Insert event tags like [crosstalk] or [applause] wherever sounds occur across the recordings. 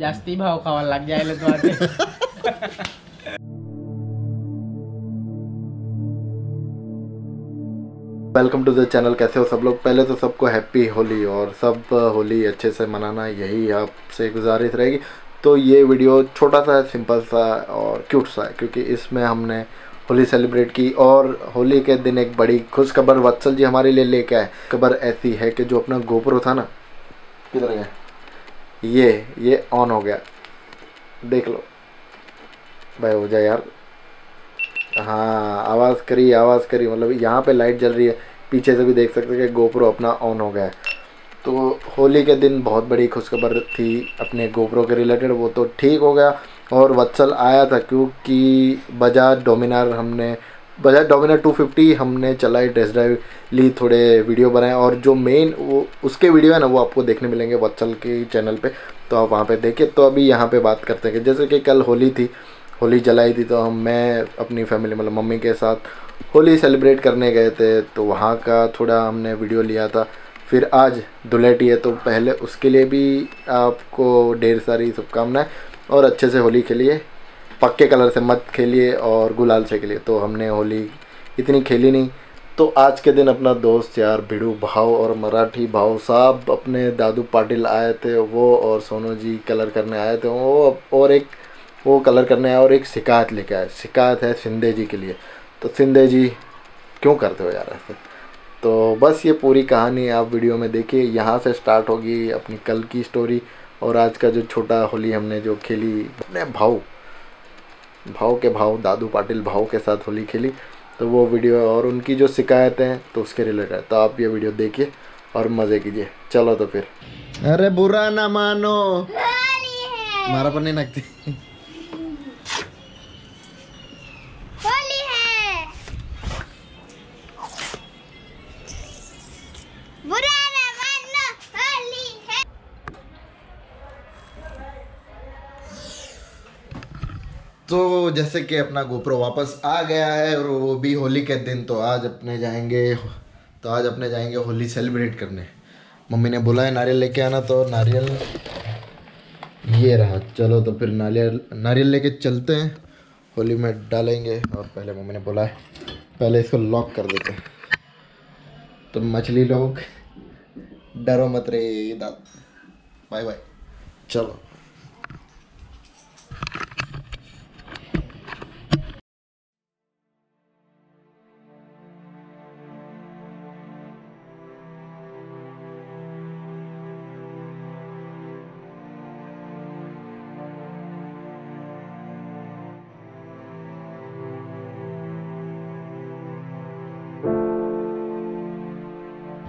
जास्ती भाव खावा लग जाए तो आते वेलकम टू द चैनल कैसे हो सब लोग? पहले तो सबको हैप्पी होली और सब होली अच्छे से मनाना यही आपसे गुजारिश रहेगी। तो ये वीडियो छोटा सा है सिंपल सा और क्यूट सा है, क्योंकि इसमें हमने होली सेलिब्रेट की और होली के दिन एक बड़ी खुशखबर वत्सल जी हमारे लिए लेके आए। खबर ऐसी है कि जो अपना गोप्रो था ना, किधर गया ये ये ऑन हो गया। देख लो। भाई, हो जाए यार। हाँ आवाज़ करी आवाज़ करी। मतलब यहाँ पे लाइट जल रही है। पीछे से भी देख सकते हैं कि गोप्रो अपना ऑन हो गया है। तो होली के दिन बहुत बड़ी खुशखबर थी अपने गोप्रो के रिलेटेड वो तो ठीक हो गया। और वत्सल आया था क्योंकि बजाज डोमिनार हमने बजाज डोमिनार 250 हमने चलाई टेस्ट ड्राइव ली थोड़े वीडियो बनाए और जो मेन वो, उसके वीडियो है ना, वो आपको देखने मिलेंगे वत्सल के चैनल पे। तो आप वहाँ पे देखिए। तो अभी यहाँ पे बात करते हैं जैसे कि कल होली थी, होली जलाई थी तो हम, मैं अपनी फैमिली मतलब मम्मी के साथ होली सेलिब्रेट करने गए थे। तो वहाँ का थोड़ा हमने वीडियो लिया था। फिर आज धुलेटी है तो पहले उसके लिए भी आपको ढेर सारी शुभकामनाएँ और अच्छे से होली खेलिए पक्के कलर से मत खेलिए और गुलाल से खेलिए। तो हमने होली इतनी खेली नहीं। तो आज के दिन अपना दोस्त यार, भिड़ू भाव और मराठी भाव साहब अपने दादू पाटिल आए थे वो और सोनू जी कलर करने आए थे। वो और एक, वो कलर करने आए और एक शिकायत लेके आए। शिकायत है सिंधे जी के लिए। तो सिंधे जी, क्यों करते हो यार ऐसे? तो बस ये पूरी कहानी आप वीडियो में देखिए। यहाँ से स्टार्ट होगी अपनी कल की स्टोरी और आज का जो छोटा होली हमने जो खेली, अपने भाव भाव के भाव दादू पाटिल भाव के साथ होली खेली तो वो वीडियो और उनकी जो शिकायतें हैं तो उसके रिलेटेड है। तो आप ये वीडियो देखिए और मज़े कीजिए। चलो तो फिर। अरे बुरा ना मानो। मारा पर नहीं लगती तो जैसे कि अपना गोप्रो वापस आ गया है और वो भी होली के दिन तो आज अपने जाएँगे तो आज अपने जाएँगे होली सेलिब्रेट करने। मम्मी ने बोला है, नारियल लेके आना तो नारियल ये रहा। चलो तो फिर नारियल नारियल लेके चलते हैं। होली में डालेंगे। और पहले मम्मी ने बोला है, पहले इसको लॉक कर देते हैं। तो मछली लोग, डरो मत रे दाद। बाय बाय चलो।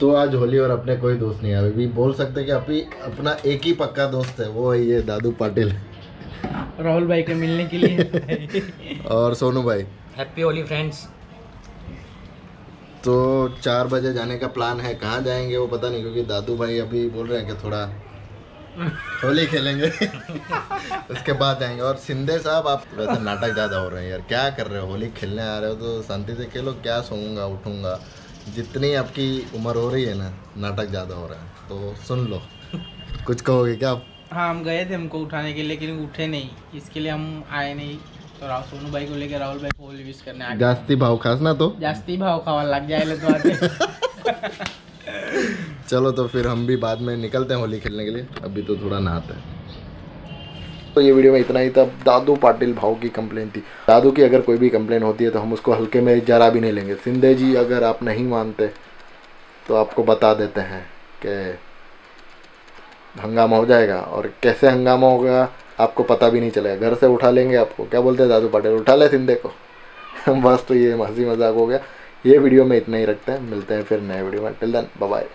तो आज होली और अपने कोई दोस्त नहीं आए भी बोल सकते कि अभी अपना एक ही पक्का दोस्त है वो है ये दादू पाटिल। राहुल भाई के मिलने के लिए। [laughs] और सोनू भाई। हैप्पी होली फ्रेंड्स तो चार बजे जाने का प्लान है कहाँ जाएँगे वो पता नहीं क्योंकि दादू भाई अभी बोल रहे हैं कि थोड़ा होली खेलेंगे। [laughs] उसके बाद जाएँगे। और सिंधे साहब आप वैसे नाटक ज़्यादा हो रहे हैं यार क्या कर रहे हो? होली खेलने आ रहे हो तो शांति से खेलो क्या सोऊँगा उठूँगा। जितनी आपकी उम्र हो रही है ना नाटक ज़्यादा हो रहा है तो सुन लो। कुछ कहोगे क्या आप? हाँ हम गए थे हमको उठाने के लिए लेकिन उठे नहीं। इसके लिए हम आए नहीं। तो राहुल सोनू भाई को लेकर राहुल भाई को होली विश करने आ जास्ती भाव खास ना तो। जास्ती भाव खावा लग जाए तो आते [laughs] चलो तो फिर हम भी बाद में निकलते हैं होली खेलने के लिए। अभी तो थोड़ा नहाते हैं। तो ये वीडियो में इतना ही था। दादू पाटिल भाव की कंप्लेन थी। दादू की अगर कोई भी कंप्लेन होती है तो हम उसको हल्के में जरा भी नहीं लेंगे। सिंधे जी, अगर आप नहीं मानते तो आपको बता देते हैं कि हंगामा हो जाएगा। और कैसे हंगामा होगा, आपको पता भी नहीं चलेगा। घर से उठा लेंगे आपको। क्या बोलते हैं दादू पाटिल? उठा ले सिंधे को। [laughs] बस तो ये हँसी मज़ाक हो गया। ये वीडियो में इतना ही रखते हैं। मिलते हैं फिर नए वीडियो में। Till then bye